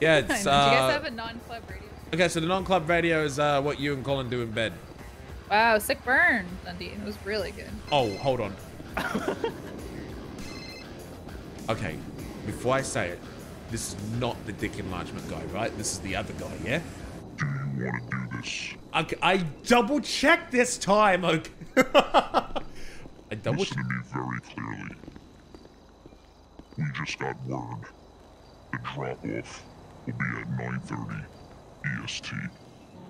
Yeah, it's. Did it's you guys uh, have a non-club radio? okay. So the non-club radio is uh, what you and Colin do in bed. Wow, sick burn, Dundee. It was really good. Oh, hold on. okay, before I say it, this is not the dick enlargement guy, right? This is the other guy, yeah? Do you want to do this? Okay, I double checked this time. Okay. I double. Listen to me very clearly. We just got word. The drop-off will be at 9.30 EST.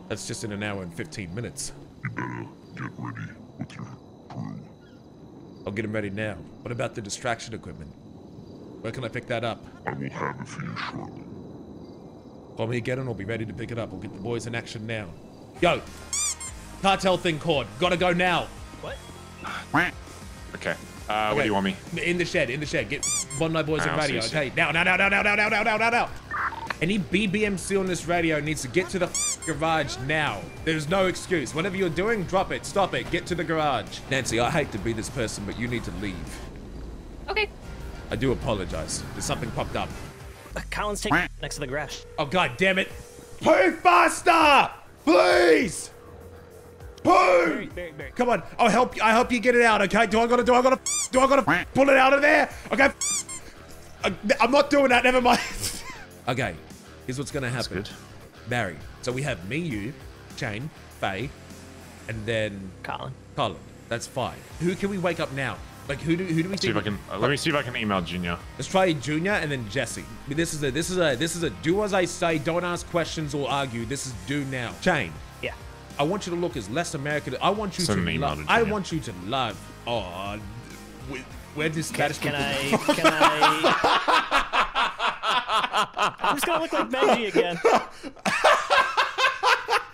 That's just in an hour and 15 minutes. You better get ready with your crew. I'll get him ready now. What about the distraction equipment? Where can I pick that up? I will have it for you shortly. Call me again and I'll be ready to pick it up. We'll get the boys in action now. Yo! Cartel thing cord. Gotta go now. What? Okay. Uh, What do you want me? In the shed, in the shed. Get one of my boys Alright, in I'll radio, you okay? Now, now, now, now, now, now, now, now, now, now, now. Any BBMC on this radio needs to get to the garage now. There's no excuse. Whatever you're doing, drop it, stop it, get to the garage. Nancy, I hate to be this person, but you need to leave. Okay. I do apologize. There's something popped up. Colin's take next to the garage. Oh god damn it! Poo faster! Please! Poo! Barry, Barry. Come on, I'll help you. I help you get it out, okay? Do I gotta do I gotta do I gotta pull it out of there? Okay. Uh, I'm not doing that, never mind. okay, here's what's gonna happen. good. Barry. So we have me, you, Shane, Faye, and then Colin. Colin. That's fine. Who can we wake up now? Like who do who do we See think? if I can. Uh, let me see if I can email Junior. Let's try Junior and then Jesse. I mean, This is a this is a this is a do as I say, don't ask questions or argue. This is do now. Shane, Yeah. I want you to look as less American. I want you Send to love. to I want you to love. Oh, where, where does Spanish Can people- I? Can I? I'm just gonna look like Benji again.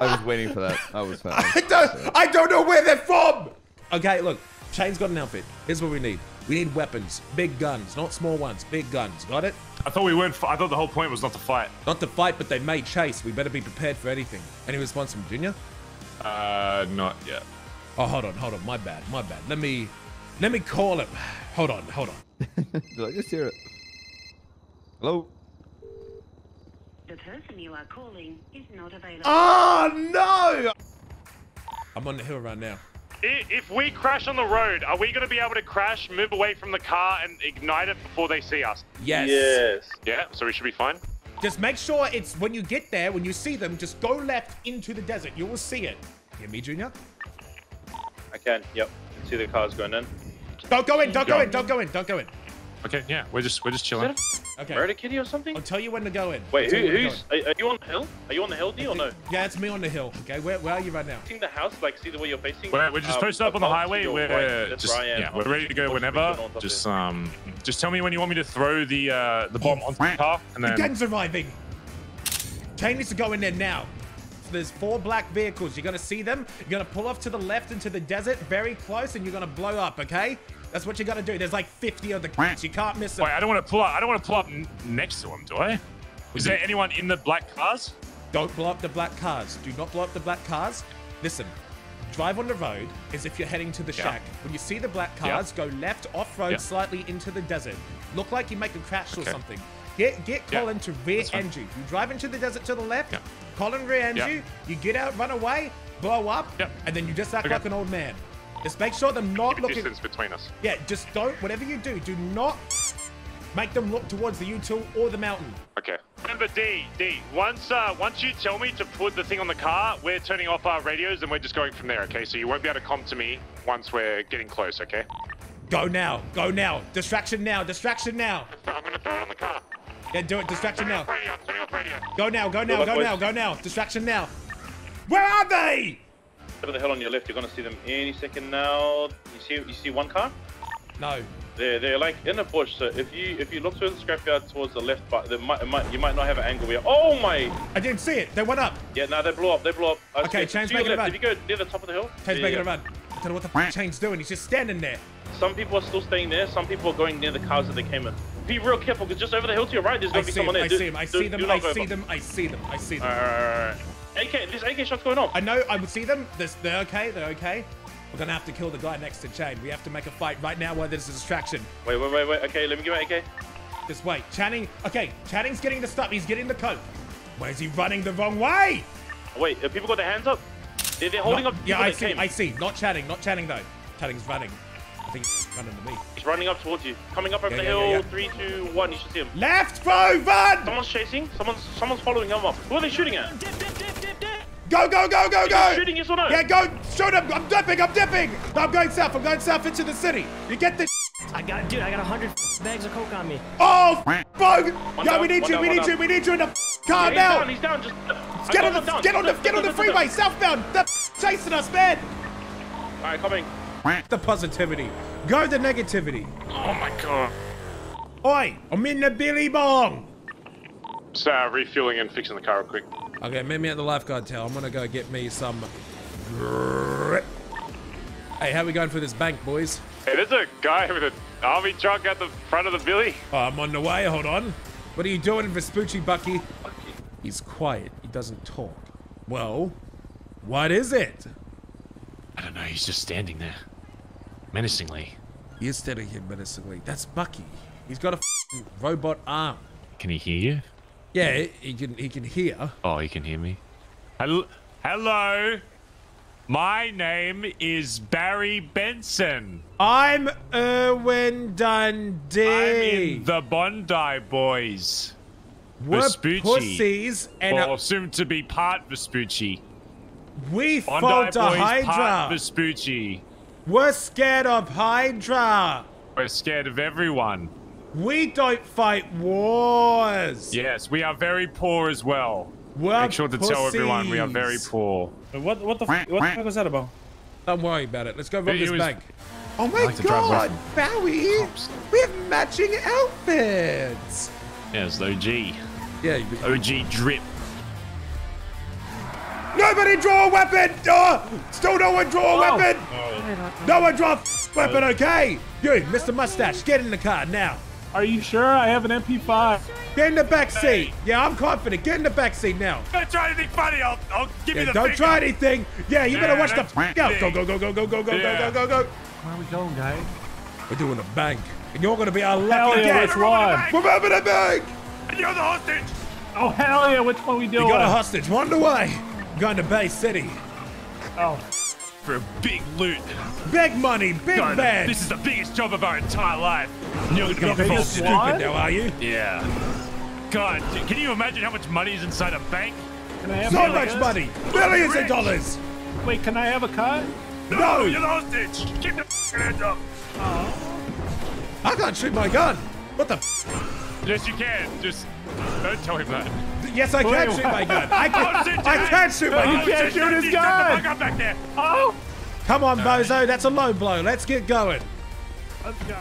I was waiting for that. I was I fine. don't, I don't know where they're from. Okay, look. Shane's got an outfit. Here's what we need. We need weapons, big guns, not small ones, big guns. Got it? I thought we weren't. I thought the whole point was not to fight. Not to fight, but they may chase. We better be prepared for anything. Any response from Junior? Uh, not yet. Oh, hold on, hold on. My bad, my bad. Let me, let me call him. Hold on, hold on. Did I just hear it? Hello? The person you are calling is not available. Oh no! I'm on the hill right now. If we crash on the road, are we going to be able to crash, move away from the car, and ignite it before they see us? Yes. Yes. Yeah. So we should be fine. Just make sure it's when you get there, when you see them, just go left into the desert. You will see it. Hear me, Junior? I can. Yep. See the cars going in. Don't go in, don't go Go. in, don't go in, don't go in. Okay. Yeah. We're just we're just Is chilling. that a Okay. murder kitty or something? I'll tell you when to go in. Wait, who, you who's? Are, are you on the hill? Are you on the hill, D, or no? Yeah, it's me on the hill. Okay, where, where are you right now? Seeing the house, like, see the way you're facing? We're, we're just Um, posted up on the highway. We're right. Just where yeah. We're ready to go whenever. on top of Just um, just tell me when you want me to throw the uh the bomb onto the car, and The then gang's arriving. Chain needs to go in there now. There's four black vehicles. You're gonna see them. You're gonna pull off to the left into the desert, very close, and you're gonna blow up. Okay? That's what you're gonna do. There's like 50 of the cats. You can't miss them. Wait, I don't want to pull up. I don't want to pull up next to him, do I? Is there anyone in the black cars? Don't blow up the black cars. Do not blow up the black cars. Listen, drive on the road as if you're heading to the Yeah. shack. When you see the black Yeah. cars, go left off road Yeah. slightly into the desert. Look like you make a crash or something. Get get Yeah. Colin to rear end you. You drive into the desert to the left. Yeah. Colin rear ends Yeah. you. You get out, run away, blow up, Yeah. and then you just act Okay. like an old man. Just make sure they're not Keep looking. distance between us. Yeah, just don't. Whatever you do, do not make them look towards the U2 or the mountain. Okay. Remember, D, D. Once, uh, once you tell me to put the thing on the car, we're turning off our radios and we're just going from there. Okay, so you won't be able to come to me once we're getting close. Okay. Go now. Go now. Distraction now. Distraction now. I'm gonna throw it on the car. Yeah, do it. Distraction now. Radio, turning radio. Go now. Go now. Go now. Go now. Distraction now. Where are they? Over the hill on your left, you're gonna see them any second now. You see, you see one car. No. They're they're like in a bush. So if you if you look through the scrapyard towards the left, but they might, it might you might not have an angle where. Oh my! I didn't see it. They went up. Yeah, no, they blew up. They blew up. I Okay, scared. Chain's To making a run. If you go near the top of the hill, Chain's yeah, making yeah. a run. I don't know what the f- Chain's doing. He's just standing there. Some people are still staying there. Some people are going near the cars that they came in. Be real careful, because just over the hill to your right, there's gonna be see him. someone there. I Do- see him. I do- see them. I see them. I see them. I see them. Alright, alright, alright. AK, there's AK shots going off. I know. I would see them. They're okay. They're okay. We're gonna have to kill the guy next to Chain. We have to make a fight right now while there's a distraction. Wait, wait, wait, wait. Okay, let me get my AK. This way. Channing. Okay, Channing's getting the stuff. He's getting the coke. Where's he running the wrong way? Wait, have people got their hands up? They're, they're holding Not- up. Yeah, I see. came. I see. Not Channing. Not Channing though. Channing's running. I think he's running to me. He's running up towards you. Coming up over Yeah, the yeah, hill. yeah. Three, two, one. You should see him. Left, bro, run! Someone's chasing. Someone's someone's following him up. Who are they shooting at? Dip, dip, dip, dip, dip. Go, go, go, go, go! Shooting, yes or no? Yeah, go! Shoot him! I'm dipping! I'm dipping! No, I'm going south. I'm going south into the city. You get the. I got, dude, I got a hundred bags of coke on me. Oh, bro! One Yo, down, we need you. down, We one need you. We need you in the car Yeah, he's now. down. He's down. Just Get on the get on the get on the freeway, southbound. They're chasing us, man. All right, coming. The positivity. Go the negativity. Oh my god. Oi, I'm in the Billy Bong. Just uh, refueling and fixing the car real quick. Okay, meet me at the lifeguard tower. I'm gonna go get me some. grip. Hey, how we going for this bank, boys? Hey, there's a guy with an army truck at the front of the Billy. Oh, I'm on the way. Hold on. What are you doing, Vespucci Bucky? He's quiet. He doesn't talk. Well, what is it? I don't know, he's just standing there. Menacingly. He is standing here menacingly. That's Bucky. He's got a robot arm. Can he hear you? Yeah, he can. He can hear. Oh, he can hear me. Hello? Hello? My name is Barry Benson. I'm Irwin Dundee. I'm in the Bondi Boys. We're Vespucci. pussies, and or soon to be part Vespucci. we fought Boys a part Hydra. Vespucci. We're scared of Hydra. We're scared of everyone. We don't fight wars. Yes, we are very poor as well. We're Make sure to tell everyone we are very poor. What what the what the fuck was that about? Don't worry about it. Let's go rob It this was- bank. Oh my like god, away Bowie! We have matching outfits. Yes, OG. Yeah, you- OG drip. nobody draw a weapon. Oh, still no one draw a oh. weapon. Oh. No one draw a f- weapon. Oh. Okay, you, Mr. Mustache, get in the car now. Are you sure? I have an MP5. Get in the back seat. Yeah, I'm confident. Get in the back seat now. Don't try anything funny. I'll, I'll give Yeah, you the don't finger. try anything. Yeah, you better Yeah, watch the that's f- out. Go, go, go, go, go, go, go, Yeah. go, go, go, go. Where are we going, guys? We're doing a bank, and you're gonna be our lucky yeah, guest. which one? We're robbing a bank. And you're the hostage. Oh hell yeah! Which one we doing? We got a hostage. One away. Going to Bay City. oh, For a big loot. Big money, big God, bag. This is the biggest job of our entire life. And You're gonna Not be so involved in What? it. stupid now, are you? Yeah. God, can you imagine how much money is inside a bank? can I have So a much money. Billions of dollars. Wait, can I have a cut? No. you're the hostage. Keep the f***ing hands up. I can't shoot my gun. What the? Yes, you can. Just don't tell him that. Yes, I can shoot my gun. I Oh, shit, can. I can shoot my You can't shoot his Shut gun. the fuck up back there. Oh, Come on, bozo. That's a low blow. Let's get going. let's go.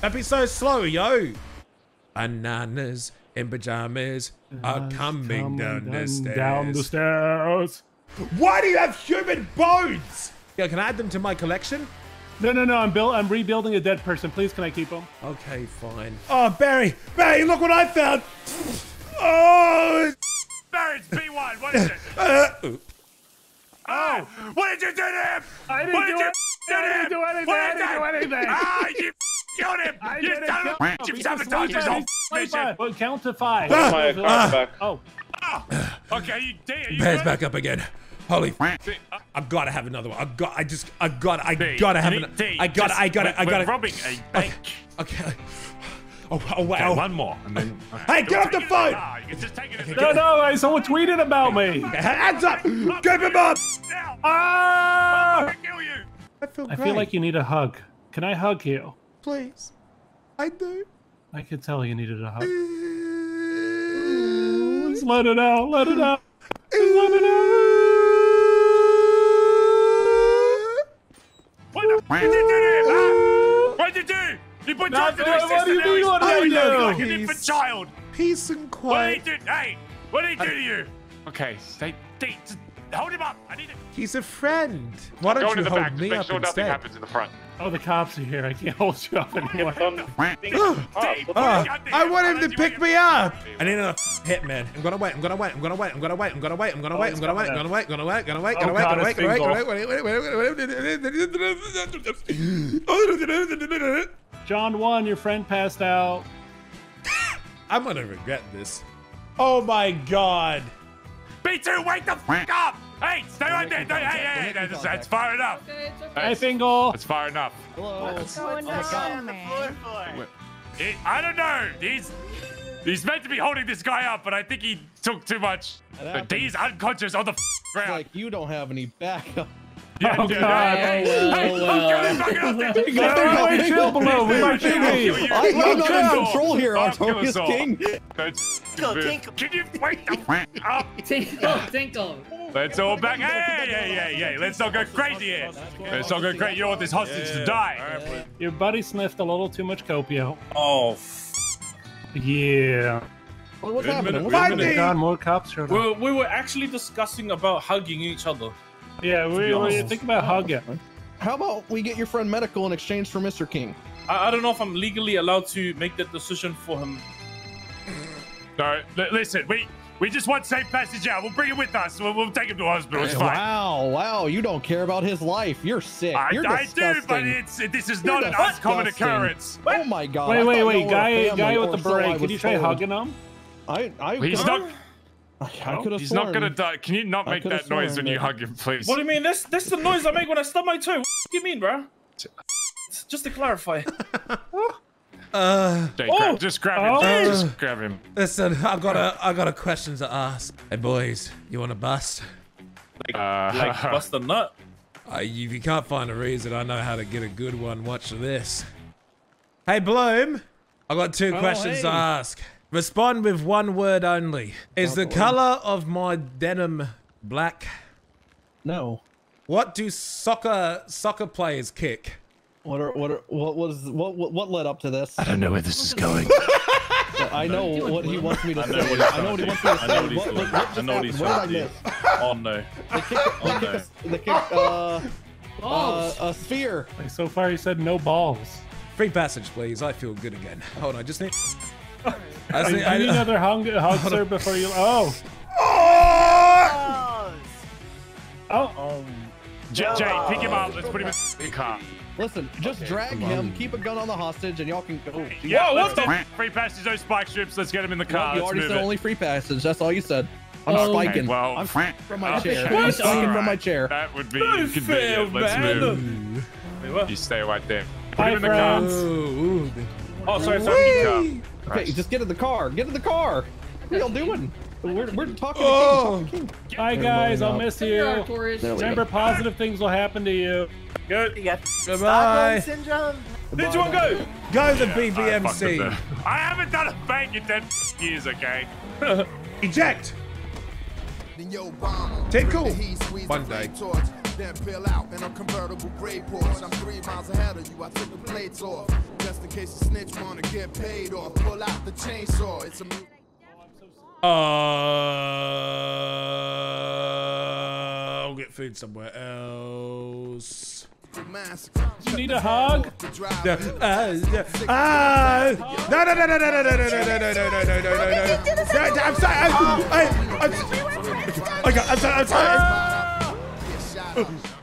That'd be so slow, yo. Bananas in pajamas are coming down the stairs. Down the stairs. Why do you have human bones? Yeah, can I add them to my collection? No, no, no. I'm build. I'm rebuilding a dead person. Please, can I keep him? Okay, fine. Oh, Barry, Barry, look what I found. Oh, Barry, it's B1. What is it? uh, Oh, what did you do to him? I didn't what do did you it. do I didn't do anything. What I did didn't you do anything. Ah, you killed him. I you didn't son kill of a him. You He's sabotaged his on whole his mission. Well, count to five. Ah, My ah. back. Oh, Ah, okay, you D, are you Bear's back up again. Holy, f- D, uh, I've got to have another one. I've got. I just. I got. I D, gotta have. you An, need- D, I got. just- I got. we're- I got. We're robbing a bank. Okay. Oh, oh wow. Okay, one more, and then. Hey, get off the phone! You can just take it as no, no. I- Someone tweeted about me. Hands up! Give him up! Now, Ah! I'm gonna kill you. I feel I feel like you need a hug. Can I hug you? Please. I do. I could tell you needed a hug. Just let it out. Let it out. Just let it out. What the f did you do? Huh? What did you do? You put drugs Nothing. into his What do you mean, what did I acting do? like an infant child. Peace and What quiet. did he do? Hey, what did he do to you? Okay, stay. D, just hold him up. I need it. He's a friend. Why don't into you the hold back. Just me make up sure nothing instead? happens in the front. Oh, the cops are here. I can't hold you up anymore. D, Oh, put oh, his gun I down. want him I'll to let you pick make me it. up. I need a hitman. I'm gonna wait. I'm gonna wait. I'm gonna wait. I'm gonna wait. I'm gonna wait. I'm gonna wait. I'm gonna wait. I'm gonna wait. I'm gonna wait. Gonna wait. Gonna Oh, wait. God, Gonna wait. it's Gonna wait. Gonna single. wait. Wait. Wait. Wait. Wait. Wait. John one, your friend passed out. I'm gonna regret this. Oh my god. B2, wake the fuck up! Hey, stay right there. Hey, hey, hey, that's, that's far enough. Okay, it's okay. Hey, Fingal. That's far enough. What's going on, man? He- I don't know. He's he's meant to be holding this guy up, but I think he took too much. happens. He's unconscious on the f- ground. Like you don't have any backup. Yeah, Oh, God. hey, hey, Oh, hey, well. who's going back up there? Go chill below. We might shoot me. I, I'm not in control here, I'll Artorias. King. Tinkle, tinkle. Can you wait the up? Tinkle, tinkle. Let's all back. Hey, hey, hey, hey. Let's not go crazy here. Let's not go crazy. You want this hostage to die. Your buddy sniffed a little too much copio. Oh, Yeah. What- What's Wait happening? minute, What's wait happening? minute. God, more cops showed up. we, we were actually discussing about hugging each other. Yeah, we, we think about hugging. How about we get your friend medical in exchange for Mr. King? I, I don't know if I'm legally allowed to make that decision for him. No, li- listen. We we just want safe passage out. We'll bring him with us. We'll, we'll take him to hospital. It's fine. Wow, wow, you don't care about his life. You're sick. I, You're I disgusting. do, but it's this is You're not an uncommon disgusting. occurrence. Oh my god. Wait, I wait, thought wait. y'all were Guy, family, guy with the so I beret. Could was you try told. hugging him? I, I He's could've- not. I, I He's not gonna die. Can you not make that noise sworn when you hug him, please? What do you mean? That's that's the noise I make when I stub my toe. What do you mean, bro? Just to clarify. Uh, Jay, Oh! grab, just grab him. Oh! Just grab him. listen, I got a, I got a question to ask. Hey boys, you want to bust? Uh, Like bust a nut. Uh, if you can't find a reason, I know how to get a good one. Watch this. Hey Bloom, I got two Oh, questions to ask. Respond with one word only. Is the color of my denim black? No. What do soccer soccer players kick? What are what are what was what what, what led up to this? I don't know where this is going. I know what he wants me to say. know what he's I know what he wants me to I know what he's What, doing. what, what I know what he's happened? What did trying to do. Oh no. They kick, they Oh, kick, no. a, they kick uh, uh, a sphere. Like, so far, he said no balls. Free passage, please. I feel good again. Hold on, I just need. I I just need. need I, another hug, hug sir, before you. Oh, oh! oh, Jay, Jay, oh. pick him up. Let's put him in the car. Listen, just drag him, keep a gun on the hostage, and y'all can go. Yeah, Whoa, let's what do free passage, no spike strips. Let's get him in the car. you Let's already move said it. only free passage. That's all you said. I'm Oh. spiking. well, I'm spiking from my chair. What? I'm spiking from Alright. my chair. That would be No inconvenient. fair, Let's man. move. Wait. You stay right there. Put Hi, him in the car. friends. Ooh, ooh. Oh, sorry, sorry. Whee! Okay, just get in the car. Get in the car. What are y'all doing? We're, we're talking to Oh. King. Talking to King. bye guys. I'll miss you. Artorias. Remember, positive things will happen to you. Good. You got Goodbye. Stockholm syndrome. Did you want to go? Go the I BBMC. there. I haven't done a bank in 10 years, okay? Eject. Tinkle. One day. Then peel out in a convertible gray Porsche. I'm three miles ahead of you. I took the plates off. Just in case the snitch wanna get paid off. Pull out the chainsaw. It's a mu- Uh, I'll get food somewhere else. massacre. You need a hug? Yeah, uh, yeah. Ah! No, no, no, no, no, no, no, no, no, no, no, no, no, no, no, no, no. No, I'm sorry. I, I, I'm, I got, I'm sorry. I'm sorry. @웃